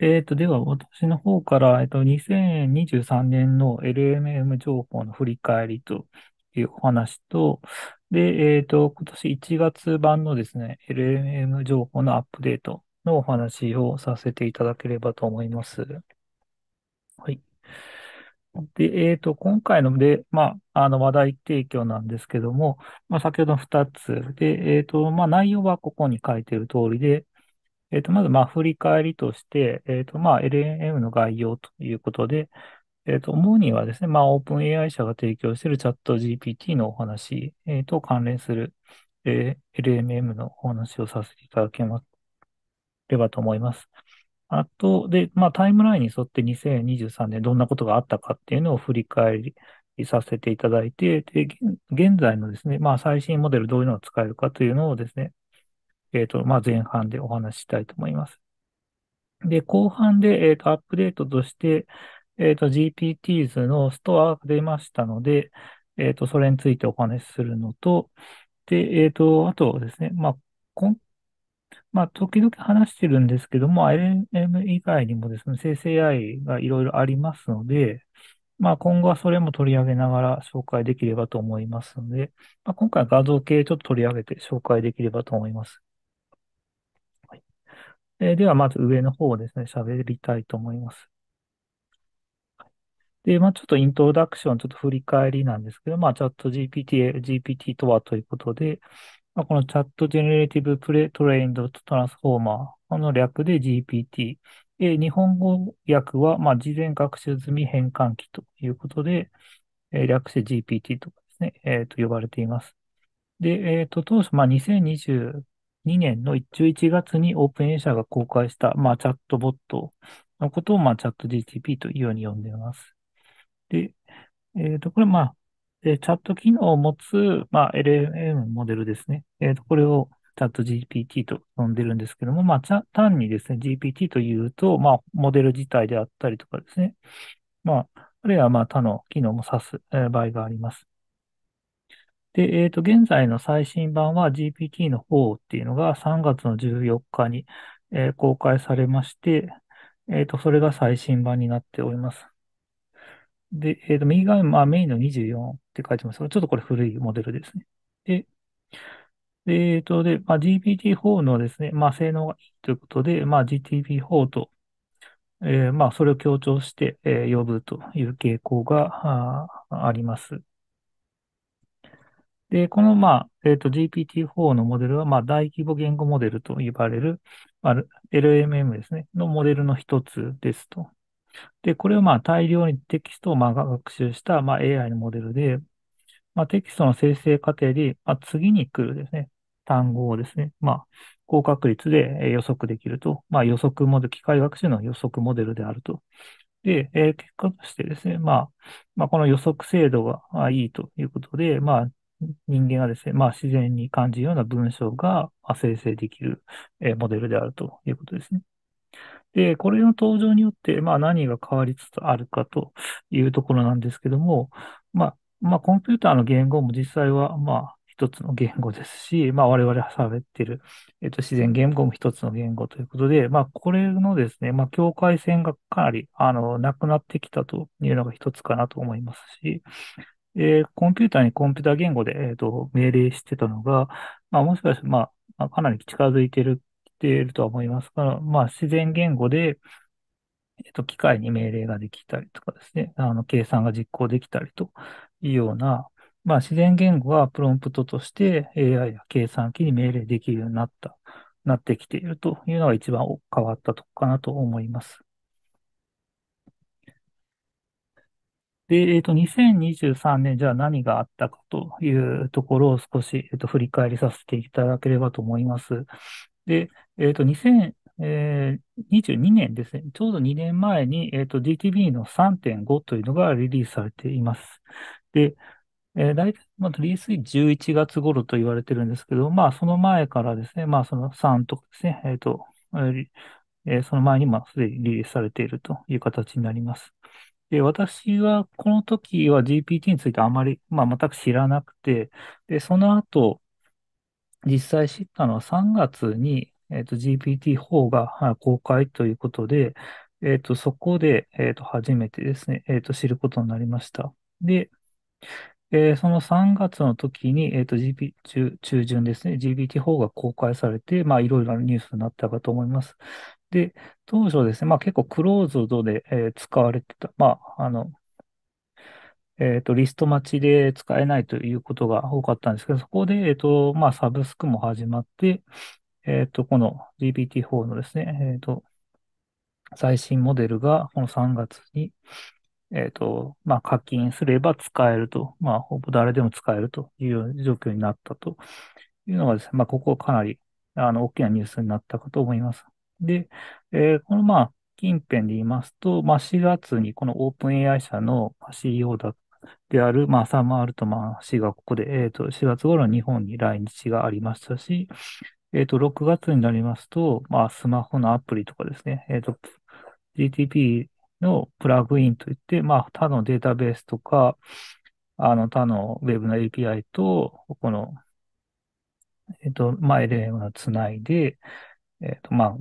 えっと、では、私の方から、えっと、2023年の LMM 情報の振り返りというお話と、で、えっと、今年1月版のですね、LMM 情報のアップデートのお話をさせていただければと思います。はい。で、えっと、今回ので、まあ、あの、話題提供なんですけども、まあ、先ほど2つで、えっと、まあ、内容はここに書いている通りで、えっと、まず、ま、振り返りとして、えっと、ま、LLM の概要ということで、えっと、主にはですね、まあ、オープン AI 社が提供しているチャット GPT のお話、と、関連する、えー LMM のお話をさせていただければと思います。あと、で、ま、タイムラインに沿って2023年どんなことがあったかっていうのを振り返りさせていただいて、で、現現在のですね、まあ、最新モデルどういうのが使えるかというのをですね、えっと、まあ、前半でお話ししたいと思います。で、後半で、えっと、アップデートとして、えっと、GPTs のストアが出ましたので、えっと、それについてお話しするのと、で、えっと、あとですね、まあ、こん、まあ、時々話してるんですけども、LLM 以外にもですね、生成 AI がいろいろありますので、まあ、今後はそれも取り上げながら紹介できればと思いますので、まあ、今回は画像系ちょっと取り上げて紹介できればと思います。えーでは、まず上の方をですね、喋りたいと思います。で、まあ、ちょっとイントロダクション、ちょっと振り返りなんですけど、まあ、 ChatGPT、GPT とはということで、まあ、この Chat Generative Pre-trained Transformer、の略で GPT。え日本語訳は、まあ、事前学習済み変換器ということで、え略して GPT とかですね、えーと呼ばれています。で、えっと、当初、まあ、2年の11月にオープン A 社が公開した、まあ、チャットボットのことを、まあ、チャット GTP というように呼んでいます。で、えっと、これ、まあ、チャット機能を持つ、まあ、LM モデルですね。えっと、これをチャット GPT と呼んでるんですけども、まあ、単にですね、GPT というと、まあ、モデル自体であったりとかですね。まあ、あるいは、まあ、他の機能も指す、場合があります。で、えっと、現在の最新版は GPT の方っていうのが3月の14日に、えー公開されまして、えっと、それが最新版になっております。で、えっと、右側に、まあ、メインの24って書いてますが、ちょっとこれ古いモデルですね。で、でえっと、で、まあ、GPT-4 のですね、まあ、性能がいいということで、まあ、GTP4 と、えーまあ、それを強調して、えー呼ぶという傾向がああります。で、この、まあ、えっと、GPT-4 のモデルは、まあ、大規模言語モデルと呼ばれる、まあ、LMM ですね、のモデルの一つですと。で、これは、まあ、大量にテキストを、まあ、学習した、まあ、AI のモデルで、まあ、テキストの生成過程で、まあ、次に来るですね、単語をですね、まあ、高確率で予測できると、まあ、予測モデル、機械学習の予測モデルであると。で、えー結果としてですね、まあ、まあ、この予測精度がいいということで、まあ、人間がですね、まあ、自然に感じるような文章が生成できる、モデルであるということですね。で、これの登場によって、まあ、何が変わりつつあるかというところなんですけども、まあ、まあ、コンピューターの言語も実際は、まあ、一つの言語ですし、まあ、我々が喋っている、えっと、自然言語も一つの言語ということで、まあ、これのですね、まあ、境界線がかなり、あの、なくなってきたというのが一つかなと思いますし、えーコンピューターにコンピューター言語で、えっと、命令してたのが、まあ、もしかして、まあ、まあかなり近づいてる、ているとは思いますが、まあ、自然言語で、えっと、機械に命令ができたりとかですね、あの、計算が実行できたりというような、まあ、自然言語がプロンプトとして AI や計算機に命令できるようになった、なってきているというのが一番変わったとこかなと思います。で、えっと、2023年、じゃあ何があったかというところを少し、えっと、振り返りさせていただければと思います。で、えっと、2022年ですね。ちょうど2年前に、えっと、GTB の3.5というのがリリースされています。で、えー、大体、まあ、リリース11月頃と言われてるんですけど、まあ、その前からですね、まあ、その3とかですね、えっと、ええその前に、まあ、すでにリリースされているという形になります。で、私はこの時は GPT についてあまり、まあ、全く知らなくて、で、その後、実際知ったのは3月に、えっと、GPT-4 が公開ということで、えっと、そこで、えっと、初めてですね、えっと、知ることになりました。で、えーその3月の時に、えっと、GP、中、中旬ですね、GPT-4 が公開されて、まあ、いろいろなニュースになったかと思います。で、当初ですね、まあ、結構クローズドで、えー使われてた、まあ、あの、えっと、リスト待ちで使えないということが多かったんですけど、そこで、えっと、まあ、サブスクも始まって、えっと、この GPT-4 のですね、えっと、最新モデルがこの3月に、えっと、まあ、課金すれば使えると、まあ、ほぼ誰でも使えるという状況になったというのがですね、まあ、ここかなり、あの、大きなニュースになったかと思います。で、えーこの、まあ、近辺で言いますと、まあ、4月にこのオープン AI 社の CEO だである、まあ、サム・アルトマン氏がここで、えっと、4月頃日本に来日がありましたし、えっと、6月になりますと、まあ、スマホのアプリとかですね、えっと、GTP のプラグインといって、まあ、他のデータベースとか、あの、他の Web の API と、この、えっと、まあ、LM をつないで、えっと、まあ、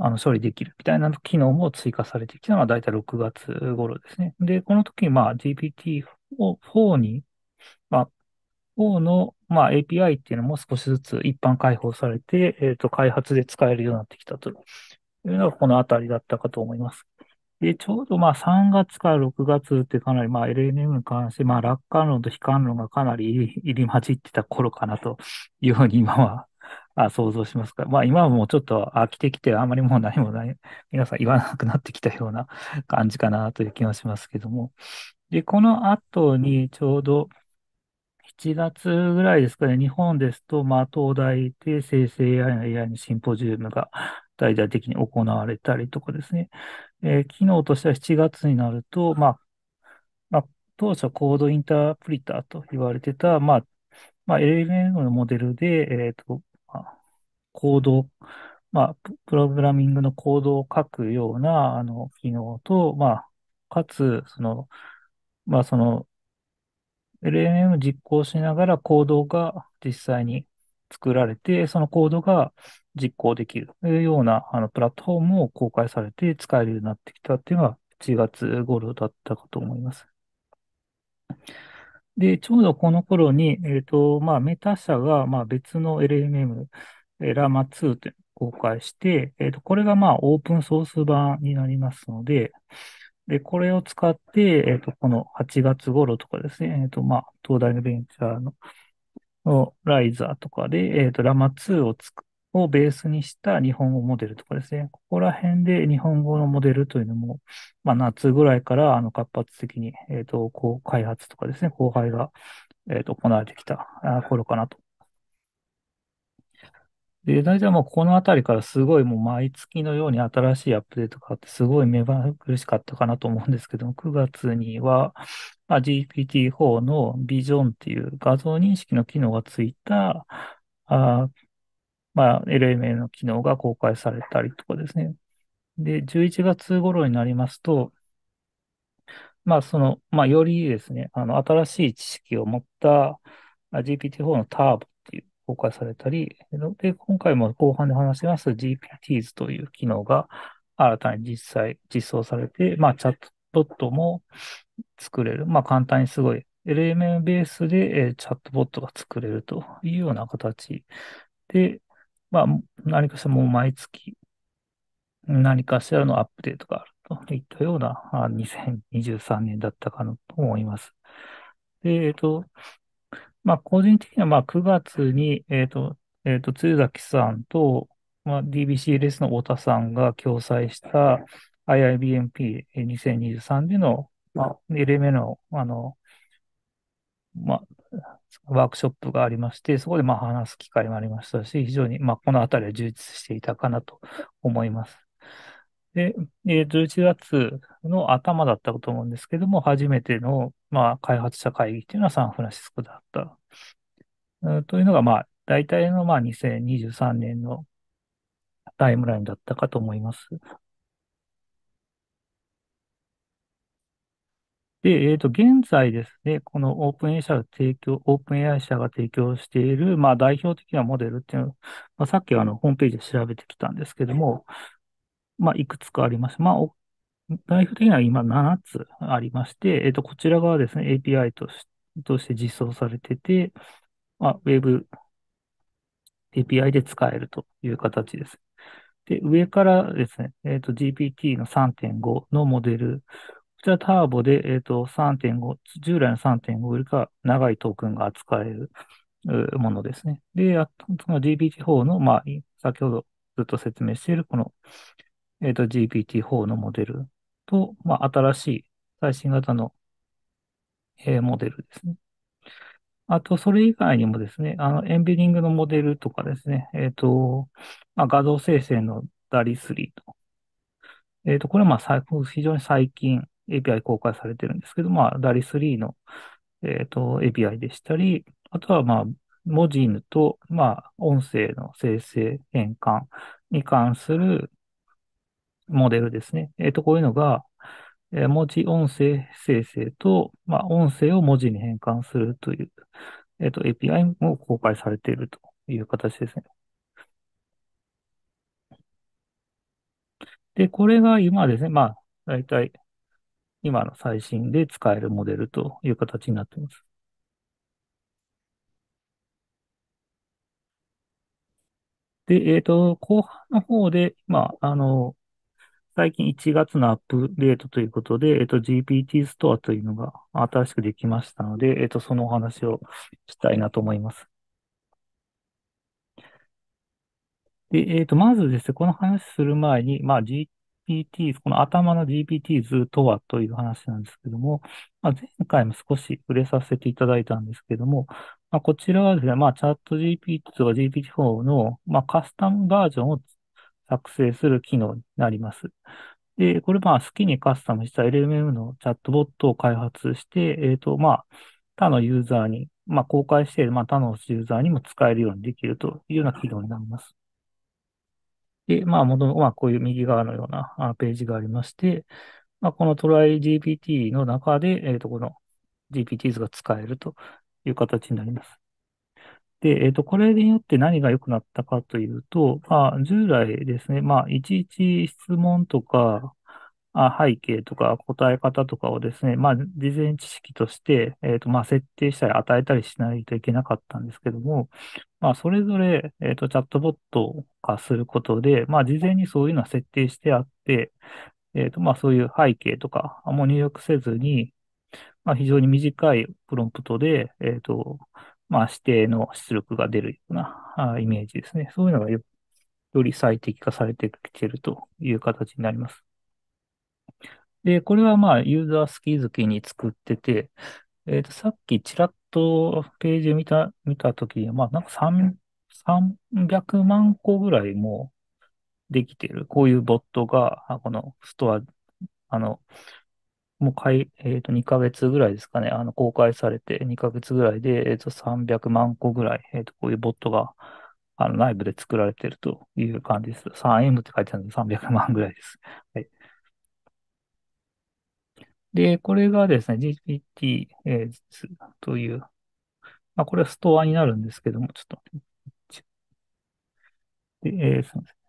あの、処理できるみたいな機能も追加されてきたのは、だいたい6月頃ですね。で、この時に、まあ、GPT-4 に、まあ、4の、まあ、API っていうのも少しずつ一般開放されて、えっと、開発で使えるようになってきたというのがこのあたりだったかと思います。で、ちょうどまあ3月から6月ってかなりまあ LNM に関して、まあ楽観論と悲観論がかなり入り混じってた頃かなというふうに今はあ想像しますが、まあ今はもうちょっと飽きてきてあまりもう何もない、皆さん言わなくなってきたような感じかなという気がしますけども。で、この後にちょうど7月ぐらいですかね、日本ですと、まあ東大で生成 AI の AI のシンポジウムが大々的に行われたりとかですね。えー機能としては7月になると、まあ、まあ、当初コードインタープリターと言われてた、まあ、まあ、LLM のモデルで、えっと、コード、まあ、プログラミングのコードを書くような、あの、機能と、まあ、かつ、その、まあ、その、LLM 実行しながらコードが実際に作られて、そのコードが実行できるというようなあのプラットフォームを公開されて使えるようになってきたっていうのが1月頃だったかと思います。で、ちょうどこの頃に、えっと、まあ、メタ社が、まあ、別の LMM、ラマ2というのを公開して、えっと、これが、まあ、オープンソース版になりますので、で、これを使って、えっと、この8月頃とかですね、えっと、まあ、東大のベンチャーののライザーとかで、えっと、ラマ2をつく、をベースにした日本語モデルとかですね。ここら辺で日本語のモデルというのも、まあ、夏ぐらいからあの活発的に、えっと、こう、開発とかですね、後輩が、えっと、行われてきた頃かなと。で、大体もうこのあたりからすごいもう毎月のように新しいアップデートがあってすごい目まぐるしかったかなと思うんですけども、9月には、まあ、GPT-4 のビジョンっていう画像認識の機能がついた、あまあ、LMA の機能が公開されたりとかですね。で、11月頃になりますと、まあ、その、まあ、よりですね、あの、新しい知識を持った GPT-4 のターボ公開されたり、で、今回も後半で話します GPTs という機能が新たに実際実装されて、まあ、チャットボットも作れる。まあ、簡単にすごい LMM ベースで、チャットボットが作れるというような形で、まあ、何かしらもう毎月何かしらのアップデートがあるといったような2023年だったかなと思います。で、えっと、まあ、個人的にはまあ9月に、えっと、えっと、鶴崎さんと、まあ、DBCLS の太田さんが共催した IIBMP2023 での、まあ、2例目の、あの、まあ、ワークショップがありまして、そこでまあ話す機会もありましたし、非常にまあこのあたりは充実していたかなと思います。で、11月の頭だったと思うんですけども、初めてのまあ開発者会議っていうのはサンフランシスコだった。というのがまあ大体のまあ2023年のタイムラインだったかと思います。で、えっと、現在ですね、このオープン AI 社が提供、オープン AI 社が提供している、まあ、代表的なモデルっていうのは、まあ、さっきあの、ホームページで調べてきたんですけども、まあ、いくつかありまして、まあ、代表的には今7つありまして、えっと、こちら側ですね、API としとして実装されてて、まあ、Web API で使えるという形です。で、上からですね、えっと、GPT の3.5のモデル、こちらターボで、えっと、3.5、従来の3.5よりか長いトークンが扱えるものですね。で、あと、その GPT-4 の、まあ、先ほどずっと説明しているこの、えっと、GPT-4 のモデルと、まあ、新しい最新型の、えー、モデルですね。あと、それ以外にもですね、あの、エンベディングのモデルとかですね、えっ、ー、と、まあ、画像生成の DALI3 と。えっ、ー、と、これはまあ、非常に最近 API 公開されてるんですけど、まあ、DALI3 の、えっ、ー、と、API でしたり、あとはまあ、文字犬と、まあ、音声の生成変換に関するモデルですね。えっ、と、こういうのが、え文字音声生成と、まあ、音声を文字に変換するという、えっ、と、API も公開されているという形ですね。で、これが今ですね、まあ、大体、今の最新で使えるモデルという形になっています。で、えっ、ー、と、後半の方で、まあ、あの、最近1月のアップデートということで、えっと、GPT ストアというのが新しくできましたので、えっと、そのお話をしたいなと思います。で、えっと、まずですね、この話する前に、まあ、GPT、この頭の GPT 図とはという話なんですけども、まあ、前回も少し触れさせていただいたんですけども、まあ、こちらはですね、まあ、チャット GPT とか GPT-4 の、まあ、カスタムバージョンを作成する機能になります。で、これまあ好きにカスタムした LMM のチャットボットを開発して、えっ、ー、と、まあ、他のユーザーに、まあ、公開して、まあ、他のユーザーにも使えるようにできるというような機能になります。で、まあ、もとまあ、こういう右側のようなページがありまして、まあ、このトライ GPT の中で、えっ、ー、と、この GPTs が使えるという形になります。で、えっ、と、これによって何が良くなったかというと、まあ、従来ですね、まあ、いちいち質問とか、あ背景とか答え方とかをですね、まあ、事前知識として、えっ、と、まあ、設定したり与えたりしないといけなかったんですけども、まあ、それぞれ、えっ、と、チャットボット化することで、まあ、事前にそういうのは設定してあって、えっ、と、まあ、そういう背景とか、もう入力せずに、まあ、非常に短いプロンプトで、えっ、と、まあ、指定の出力が出るようなイメージですね。そういうのがより最適化されてきているという形になります。で、これはまあ、ユーザー好き好きに作ってて、えっ、ー、と、さっきちらっとページ見た、見たときに、まあ、なんか300万個ぐらいもできている。こういうボットが、このストア、あの、もうかい、えっ、ー、と、2ヶ月ぐらいですかね、あの、公開されて2ヶ月ぐらいで、えっ、ー、と、300万個ぐらい、えっ、ー、と、こういうボットが、あの、内部で作られているという感じです。3M って書いてあるので300万ぐらいです。はい。で、これがですね、GPT、えという、まあ、これはストアになるんですけども、ちょっと、で、えー、すみません。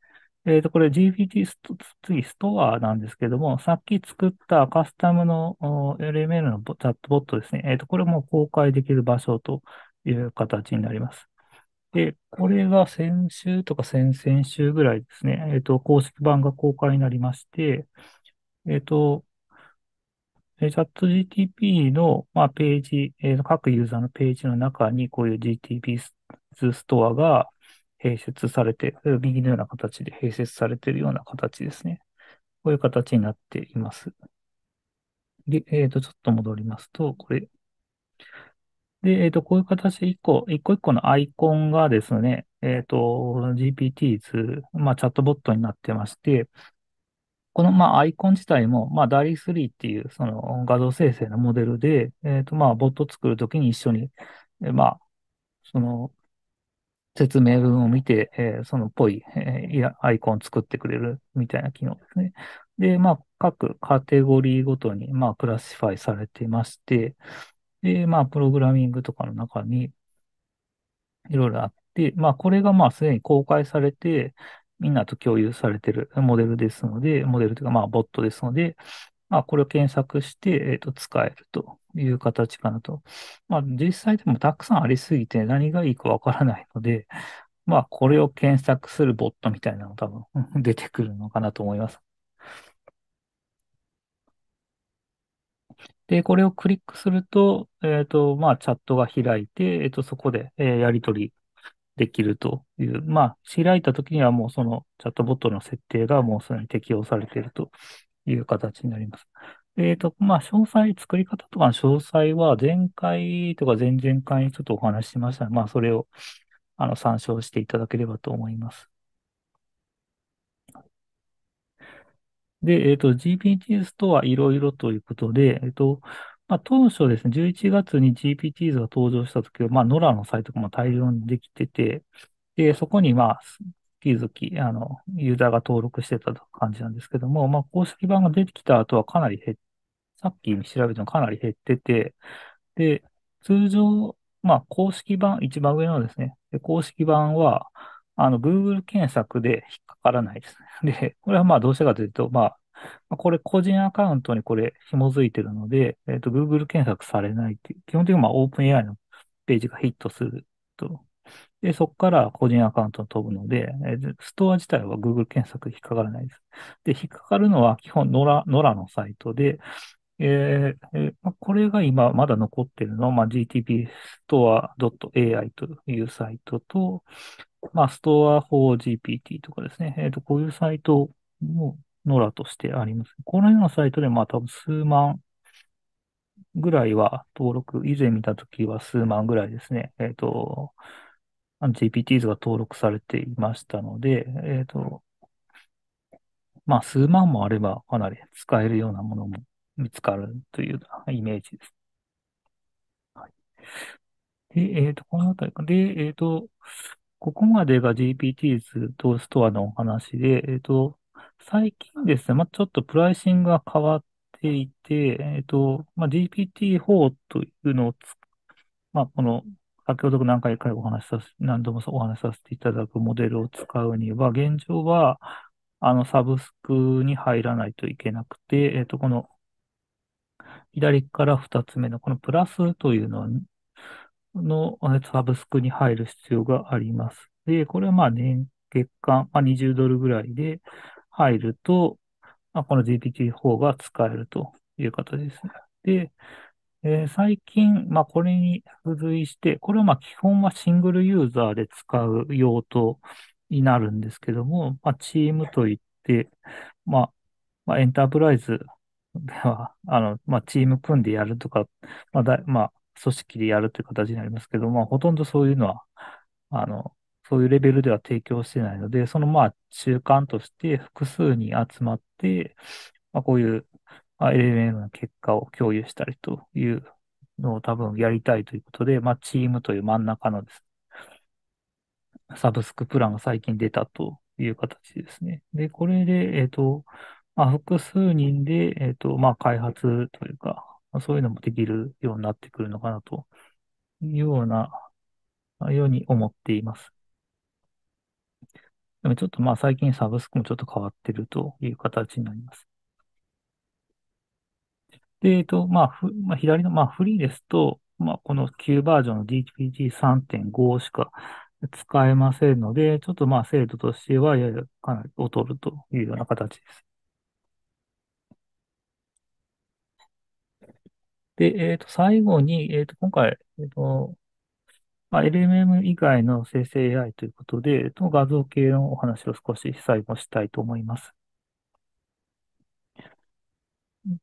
えっ、ー、と、これ GPT スト、次ストアなんですけども、さっき作ったカスタムの LML のチャットボットですね。えっ、ー、と、これも公開できる場所という形になります。で、これが先週とか先々週ぐらいですね。えっ、ー、と、公式版が公開になりまして、えっ、と、チャット GTP の、まあ、ページ、えー、各ユーザーのページの中にこういう GTP ストアが併設されて、右のような形で併設されているような形ですね。こういう形になっています。で、えっ、ー、と、ちょっと戻りますと、これ。で、えっ、ー、と、こういう形で一個、一個一個のアイコンがですね、えっ、ー、と、GPT-2、まあ、チャットボットになってまして、この、まあ、アイコン自体も、まあ、DALI3 っていう、その画像生成のモデルで、えっ、と、まあ、ボット作るときに一緒に、まあ、その、説明文を見て、えーそのっぽい、えーアイコン作ってくれるみたいな機能ですね。で、まあ、各カテゴリーごとに、まあ、クラシファイされていまして、で、まあ、プログラミングとかの中にいろいろあって、まあ、これがまあ、すでに公開されて、みんなと共有されてるモデルですので、モデルというか、まあ、ボットですので、まあ、これを検索して、えっと、使えるという形かなと。まあ、実際でもたくさんありすぎて何がいいかわからないので、まあ、これを検索するボットみたいなの多分出てくるのかなと思います。で、これをクリックすると、えっと、まあ、チャットが開いて、えっと、そこで、えーやり取りできるという、まあ、開いた時にはもうそのチャットボットの設定がもうすでに適用されているという形になります。えっと、まあ、詳細、作り方とかの詳細は前回とか前々回にちょっとお話ししました、まあ、それを、あの、参照していただければと思います。で、えっと、GPT ストアいろいろということで、えっと、まあ、当初ですね、11月に GPTs が登場したときは、まあ、ノラのサイトがも大量にできてて、で、そこに、まあ、々、あの、ユーザーが登録してた感じなんですけども、まあ、公式版が出てきた後はかなり減っ、さっき調べてもかなり減ってて、で、通常、まあ、公式版、一番上のですね、公式版は、あの、Google 検索で引っかからないですね。で、これはまあ、どうしてかというと、まあ、これ個人アカウントにこれ紐づいてるので、えっと、Google 検索されないっていう、基本的にまあ OpenAI のページがヒットすると。で、そこから個人アカウントに飛ぶので、ストア自体は Google 検索引っかからないです。で、引っかかるのは基本ノラ、ノラのサイトで、えーこれが今まだ残ってるのは、まあ、GTP Store.ai というサイトと、まあ、Store for GPT とかですね。えっと、こういうサイトもノラとしてあります。このようなサイトで、まあ、多分数万ぐらいは登録、以前見たときは数万ぐらいですね。えっと、GPTs が登録されていましたので、えっと、まあ、数万もあればかなり使えるようなものも見つかるというイメージです。はい。で、えっと、このあたりか。で、えっと、ここまでが GPTs とストアのお話で、えっと、最近ですね、まあ、ちょっとプライシングが変わっていて、えっと、まあ、GPT-4 というのを、まあ、この、先ほど何回かお話しさせ、何度もお話しさせていただくモデルを使うには、現状は、あの、サブスクに入らないといけなくて、えっと、この、左から二つ目のこのプラスというのは、のサブスクに入る必要があります。で、これはまあ年、月間、まあ、20ドルぐらいで入ると、まあ、この GPT-4 が使えるという形ですね。で、えー最近、まあ、これに付随して、これはまあ基本はシングルユーザーで使う用途になるんですけども、まあ、チームといって、まあ、まあ、エンタープライズでは、あの、まあ、チーム組んでやるとか、まあ、だ、まあ、組織でやるという形になりますけど、まあ、ほとんどそういうのは、あの、そういうレベルでは提供してないので、そのまあ、中間として複数に集まって、まあ、こういう LLM の結果を共有したりというのを多分やりたいということで、まあ、チームという真ん中のですサブスクプランが最近出たという形ですね。で、これで、えっと、まあ、複数人で、えっと、まあ、開発というか、まあそういうのもできるようになってくるのかなというような、ように思っています。でもちょっとまあ最近サブスクもちょっと変わってるという形になります。えっと、まあ、ふまあ、左の、まあ、フリーですと、まあ、この旧バージョンの GPT3.5 しか使えませんので、ちょっとまあ、精度としてはややかなり劣るというような形です。で、えっと、最後に、えっと、今回、えっと、まあ、LMM 以外の生成 AI ということで、と、画像系のお話を少し最後したいと思います。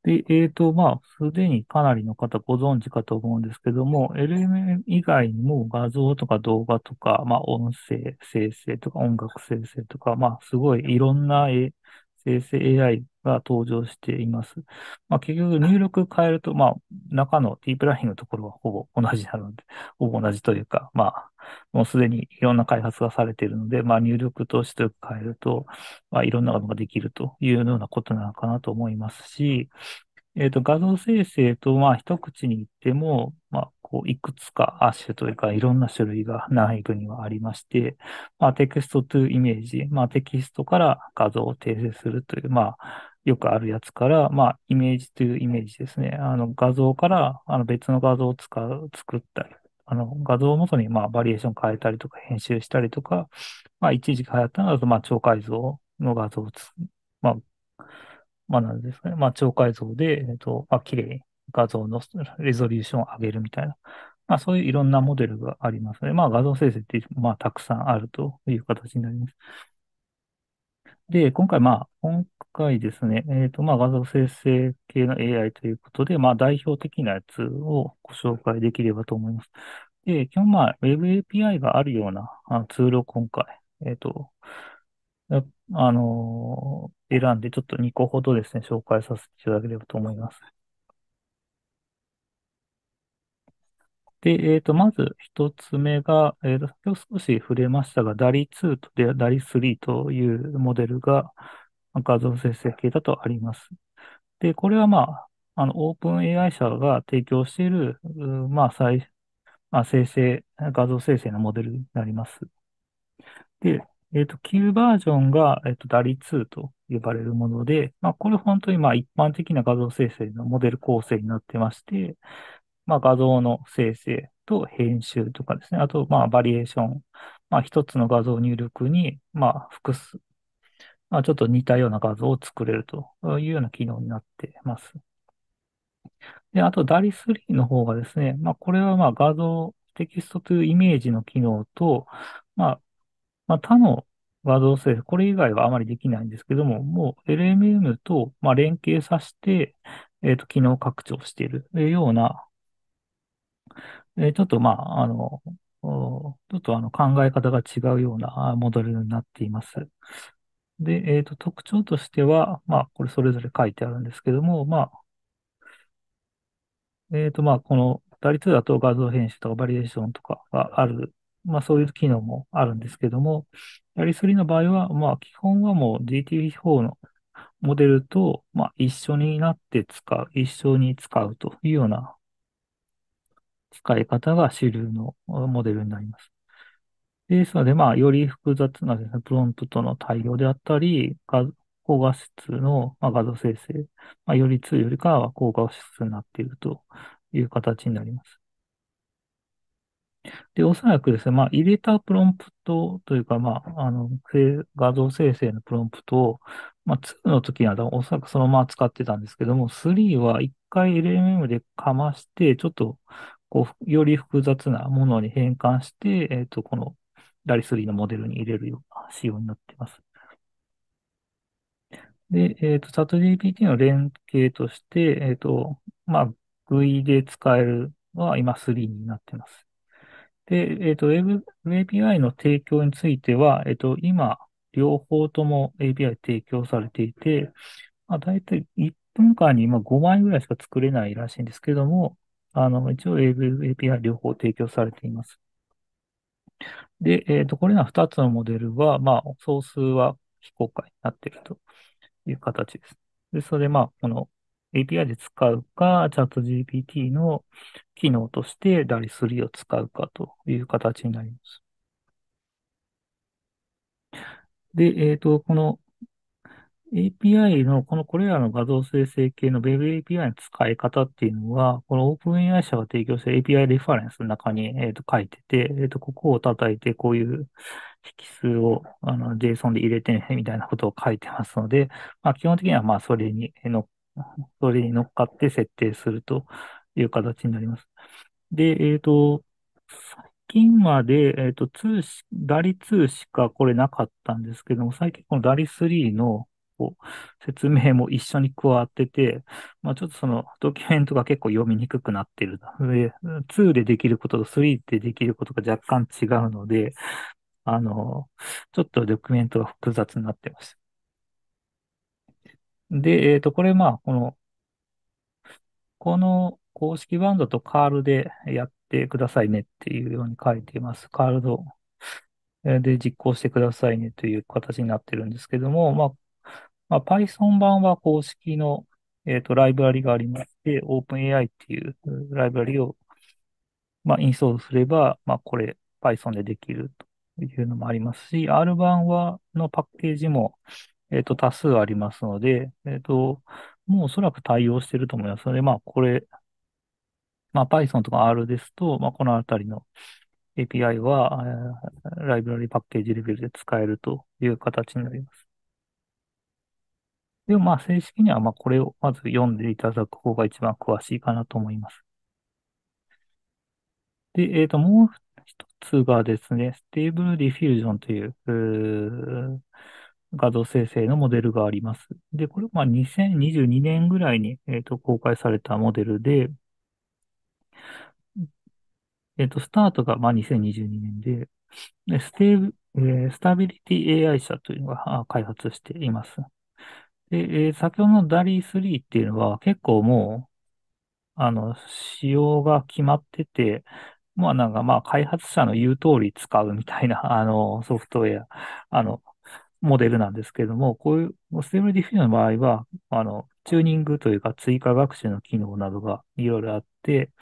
で、えっと、まあ、すでにかなりの方ご存知かと思うんですけども、LMM 以外にも画像とか動画とか、まあ、音声生成とか音楽生成とか、まあ、すごいいろんなえ生成 AI が登場しています。まあ、結局入力変えると、まあ、中のディープラーニングのところはほぼ同じなので、ほぼ同じというか、まあ、もうすでにいろんな開発がされているので、まあ、入力と出力変えると、まあ、いろんなことができるというようなことなのかなと思いますし、えっと、画像生成と、まあ、一口に言っても、まあ、こう、いくつか亜種というか、いろんな種類が内部にはありまして、まあ、テキストトゥイメージ、まあ、テキストから画像を訂正するという、まあ、よくあるやつから、まあ、イメージというイメージですね。あの、画像から、あの、別の画像を使う、作ったり、あの、画像をもとに、まあ、バリエーション変えたりとか、編集したりとか、まあ、一時期流行ったのだと、まあ、超解像の画像を、まあ、まあ、なんですかね。まあ、超解像で、えっと、まあ、綺麗画像のレゾリューションを上げるみたいな。まあ、そういういろんなモデルがありますので、まあ、画像生成って、まあ、たくさんあるという形になります。で、今回、まあ、今回ですね、えっと、まあ、画像生成系の AI ということで、まあ、代表的なやつをご紹介できればと思います。で、基本、まあ、Web API があるようなツールを今回、えっと、あの選んで、ちょっと2個ほどですね、紹介させていただければと思います。で、えっと、まず一つ目が、えっと、今日少し触れましたが、DALI2 と DALI3 というモデルが画像生成系だとあります。で、これはまあ、あの、オープン AI 社が提供している、うまあ、最、まあ、生成、画像生成のモデルになります。で、えっと、旧バージョンが、えっと、DALI2 と呼ばれるもので、まあ、これ本当にまあ、一般的な画像生成のモデル構成になってまして、まあ、画像の生成と編集とかですね。あと、まあ、バリエーション。まあ、一つの画像入力に、まあ、複数、まあ、ちょっと似たような画像を作れるというような機能になってます。で、あと、DALI3 の方がですね、まあ、これはまあ、画像、テキストというイメージの機能と、まあ、まあ、他の画像生成、これ以外はあまりできないんですけども、もう LMM と、まあ、連携させて、えっと、機能拡張しているような、えーちょっとまあ、あの、ちょっとあの考え方が違うようなモデルになっています。で、えっと、特徴としては、まあ、これそれぞれ書いてあるんですけども、まあ、えっと、まあ、この、打率だと画像編集とかバリエーションとかがある、まあ、そういう機能もあるんですけども、やりすりの場合は、まあ、基本はもう GTP4 のモデルと、まあ、一緒になって使う、一緒に使うというような使い方が主流のモデルになります。ですので、まあ、より複雑なですね、プロンプトの対応であったり、高画質の、ま、画像生成、まあ、より2よりかは高画質になっているという形になります。で、おそらくですね、まあ、入れたプロンプトというか、まあ、あの、画像生成のプロンプトを、まあ、2の時にはおそらくそのまま使ってたんですけども、3は一回 LMM でかまして、ちょっと、こう、より複雑なものに変換して、えっと、この DALI3 のモデルに入れるような仕様になっています。で、えっと、チャット GPT の連携として、えっと、まあ、GUI で使えるのは今3になっています。で、えっと、Web API の提供については、えっと、今、両方とも API 提供されていて、まあ、大体1分間に今5枚ぐらいしか作れないらしいんですけども、あの、一応 Web API 両方提供されています。で、えっと、これら2つのモデルは、まあ、総数は非公開になっているという形です。で、それで、まあ、この API で使うか、チャット GPT の機能として DALI3 を使うかという形になります。で、えっと、この API の、このこれらの画像生成系の Web API の使い方っていうのは、この OpenAI 社が提供している API レファレンスの中に、えっと書いてて、えっとここを叩いてこういう引数をあの JSON で入れてね、みたいなことを書いてますので、まあ基本的にはまあそれにの、それに乗っかって設定するという形になります。で、えっと、最近まで、えっと、2し、ダリ2しかこれなかったんですけども、最近このダリ3のこう説明も一緒に加わってて、まあちょっとそのドキュメントが結構読みにくくなってるので、2でできることと3でできることが若干違うので、あの、ちょっとドキュメントが複雑になってます。で、えっと、これ、まあ、この、この公式バンドとカールでやってくださいねっていうように書いています。カールドで実行してくださいねという形になってるんですけども、まあ、まあ、Python 版は公式の、えっと、ライブラリがありまして、OpenAI っていうライブラリを、まあ、インストールすれば、まあ、これ Python でできるというのもありますし、R 版は、のパッケージも、えっと、多数ありますので、えっと、もうおそらく対応してると思いますので、まあ、これ、まあ、Python とか R ですと、まあ、このあたりの API は、えーライブラリパッケージレベルで使えるという形になります。でもまあ正式にはまあこれをまず読んでいただく方が一番詳しいかなと思います。で、えっと、もう一つがですね、 Stable Diffusion という、う画像生成のモデルがあります。で、これはまあ2022年ぐらいに、えっと、公開されたモデルで、えっと、スタートがまあ2022年で、でステーブ、えースタビリティ AI 社というのが開発しています。で、えー先ほどのダリー3っていうのは結構もう、あの、仕様が決まってて、まあなんかまあ開発者の言う通り使うみたいな、あの、ソフトウェア、あの、モデルなんですけれども、こういう、 Stable Diffusion の場合は、あの、チューニングというか追加学習の機能などがいろいろあって、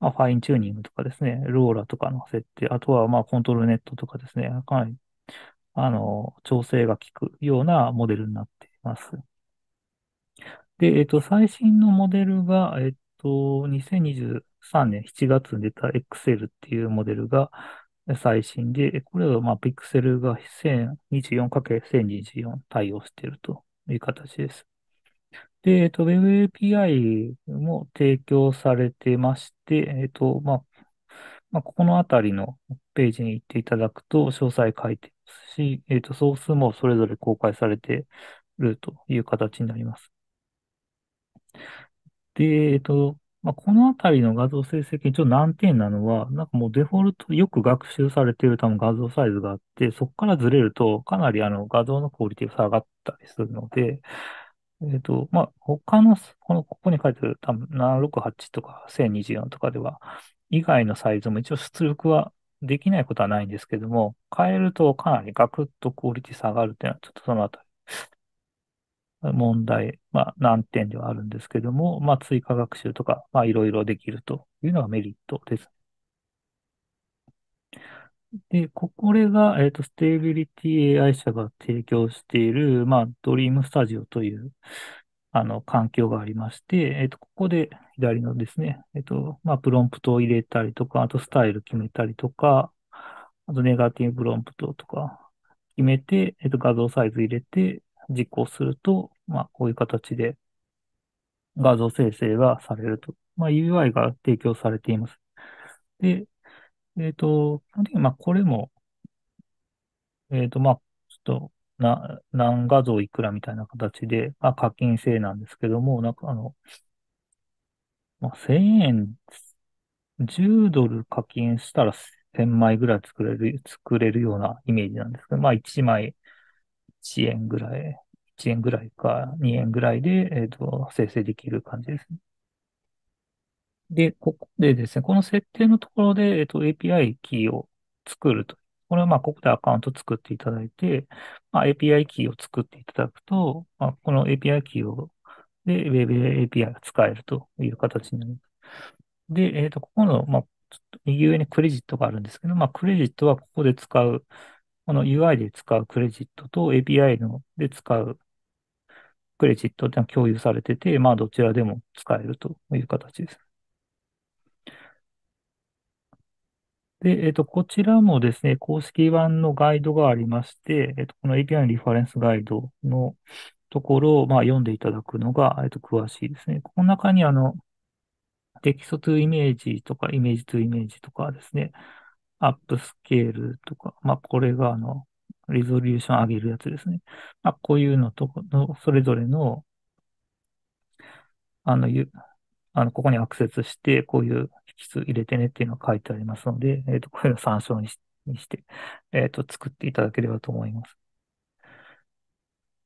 まあ、ファインチューニングとかですね、 LoRA とかの設定、あとはまあ ControlNet とかですね、かなり、あの、調整が効くようなモデルになっています。で、えっと、最新のモデルが、えっと、2023年7月に出た XL っていうモデルが最新で、これはまあ、ピクセルが 1024×1024 対応しているという形です。で、えっと、Web API も提供されてまして、えっと、まあ、まあ、ここのあたりのページに行っていただくと詳細書いてますし、えっと、ソースもそれぞれ公開されているという形になります。で、えっと、まあ、このあたりの画像成系、ちょっと難点なのは、なんかもうデフォルトよく学習されている多分画像サイズがあって、そこからずれるとかなりあの画像のクオリティが下がったりするので、えっと、まあ、他の、この、ここに書いてある多分768とか1024とかでは、以外のサイズも一応出力はできないことはないんですけども、変えるとかなりガクッとクオリティ下がるっていうのは、ちょっとそのあたり。問題、まあ難点ではあるんですけども、まあ追加学習とか、まあいろいろできるというのがメリットです。で、これが、えっと、ステービリティ AI 社が提供している、まあ、ドリームスタジオという、あの、環境がありまして、えっと、ここで左のですね、えっと、まあ、プロンプトを入れたりとか、あとスタイル決めたりとか、あとネガティブプロンプトとか決めて、えっと、画像サイズ入れて実行すると、まあ、こういう形で画像生成がされると。まあ、UI が提供されています。で、えっと、基本的にまあ、これも、えっと、まあ、ちょっと、な、何画像いくらみたいな形で、まあ、課金制なんですけども、なんかあの、まあ、1000円、10ドル課金したら1000枚ぐらい作れる、作れるようなイメージなんですけど、まあ、1枚1円ぐらい、1円ぐらいか2円ぐらいで、えっと、生成できる感じですね。で、ここでですね、この設定のところで、えっと、API キーを作ると。これはまあ、ここでアカウント作っていただいて、まあ、API キーを作っていただくと、まあ、この API キーを、で、Web API が使えるという形になります。で、えっと、ここの、まあ、右上にクレジットがあるんですけど、まあ、クレジットはここで使う、この UI で使うクレジットと API ので使うクレジットってのは共有されてて、まあ、どちらでも使えるという形です。で、えっと、こちらもですね、公式版のガイドがありまして、えっと、この API のリファレンスガイドのところを、まあ、読んでいただくのが、えっと、詳しいですね。この中に、あの、テキストトゥイメージとか、イメージトゥイメージとかですね、アップスケールとか、まあ、これが、あの、リゾリューション上げるやつですね。まあ、こういうのとの、それぞれの、あの、ゆあの、ここにアクセスして、こういう引数入れてねっていうのが書いてありますので、えっと、こういうのを参照にしにして、えっと、作っていただければと思います。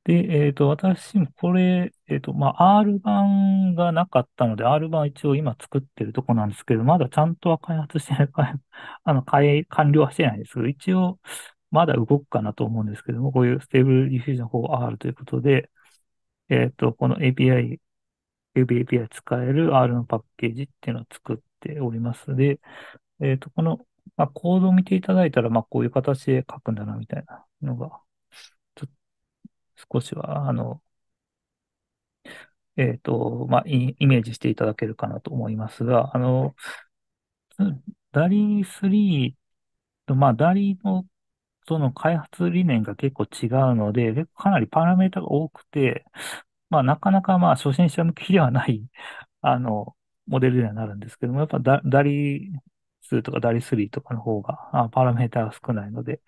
で、えっと、私もこれ、えっと、まあ、R 版がなかったので、R 版一応今作ってるとこなんですけど、まだちゃんとは開発してない、あの、開、完了はしてないんですけど、一応、まだ動くかなと思うんですけども、こういうステーブルディフュージョン 4R ということで、えっと、この API、Web API 使える R のパッケージっていうのを作っております。ので、えっと、この、まあ、コードを見ていただいたら、まあ、こういう形で書くんだな、みたいなのが、少しは、あの、えっと、まあ、イイメージしていただけるかなと思いますが、あの、ダリー3と、まあ、ダリーのその開発理念が結構違うので、結構かなりパラメータが多くて、まあ、なかなかまあ、初心者向きではない、あの、モデルにはなるんですけども、やっぱダ、ダリ2とかダリ3とかの方が、あパラメータが少ないので、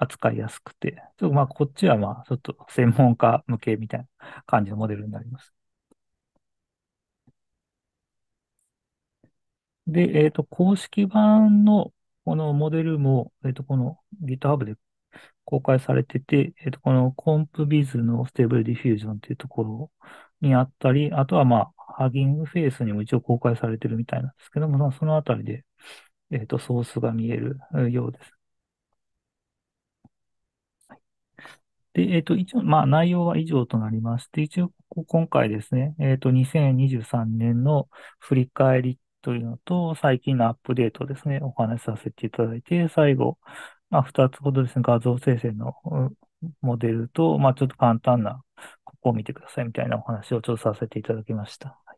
扱いやすくて、ちょっとまあ、こっちはまあ、ちょっと専門家向けみたいな感じのモデルになります。で、えっと、公式版のこのモデルも、えっと、この GitHub で公開されてて、えっと、この CompVis の Stable Diffusion っていうところにあったり、あとはまあ、 Hugging Face にも一応公開されてるみたいなんですけども、そのあたりで、えっと、ソースが見えるようです。で、えっと、一応、まあ、内容は以上となりまして、一応、今回ですね、えっと、2023年の振り返りというのと、最近のアップデートですね、お話しさせていただいて、最後、まあ、二つほどですね、画像生成のモデルと、まあ、ちょっと簡単な、ここを見てくださいみたいなお話をちょっとさせていただきました。